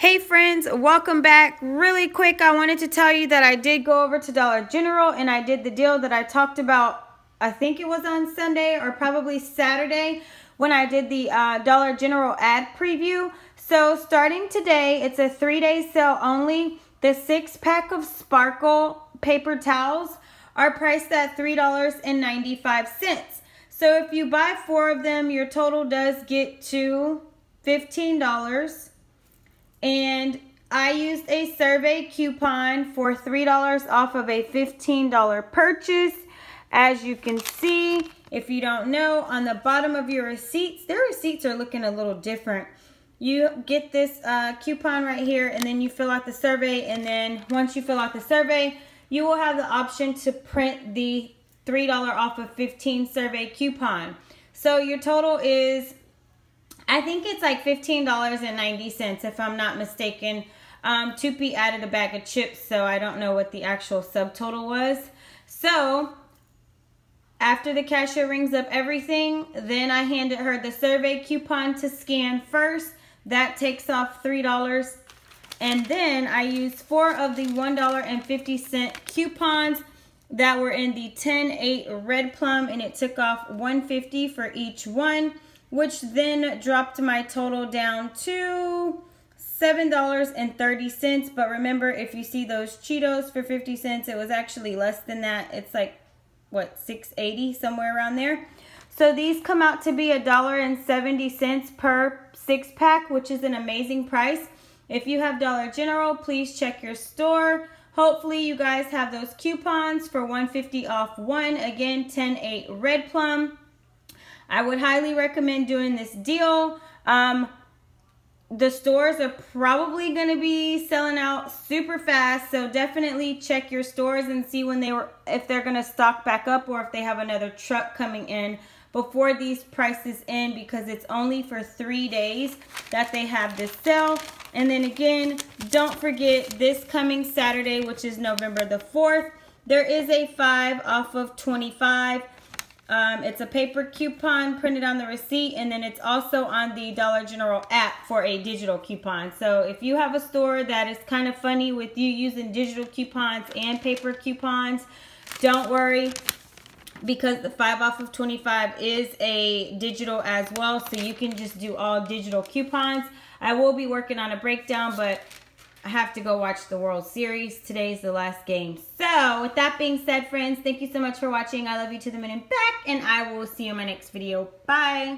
Hey friends, welcome back. Really quick, I wanted to tell you that I did go over to Dollar General and I did the deal that I talked about, I think it was on Sunday or probably Saturday when I did the uh, Dollar General ad preview. So starting today, it's a three-day sale only. The six pack of Sparkle paper towels are priced at $3.95. So if you buy four of them, your total does get to $15 and I used a survey coupon for $3 off of a $15 purchase. As you can see, if you don't know, on the bottom of your receipts, their receipts are looking a little different. You get this uh, coupon right here and then you fill out the survey and then once you fill out the survey, you will have the option to print the $3 off of 15 survey coupon. So your total is I think it's like $15.90 if I'm not mistaken. Um, Toopie added a bag of chips, so I don't know what the actual subtotal was. So, after the cashier rings up everything, then I handed her the survey coupon to scan first. That takes off $3. And then I used four of the $1.50 coupons that were in the 10-8 red plum, and it took off 150 for each one which then dropped my total down to $7.30. But remember, if you see those Cheetos for 50 cents, it was actually less than that. It's like, what, 680 somewhere around there. So these come out to be a dollar and 70 cents per six pack, which is an amazing price. If you have Dollar General, please check your store. Hopefully you guys have those coupons for 150 off one. Again, 10-8 red plum. I would highly recommend doing this deal. Um, the stores are probably going to be selling out super fast so definitely check your stores and see when they were if they're going to stock back up or if they have another truck coming in before these prices end because it's only for three days that they have this sale and then again don't forget this coming saturday which is november the 4th there is a 5 off of 25 um, it's a paper coupon printed on the receipt, and then it's also on the Dollar General app for a digital coupon. So if you have a store that is kind of funny with you using digital coupons and paper coupons, don't worry because the 5 off of 25 is a digital as well. So you can just do all digital coupons. I will be working on a breakdown, but I have to go watch the World Series. Today's the last game. So, with that being said, friends, thank you so much for watching. I love you to the and back, and I will see you in my next video. Bye.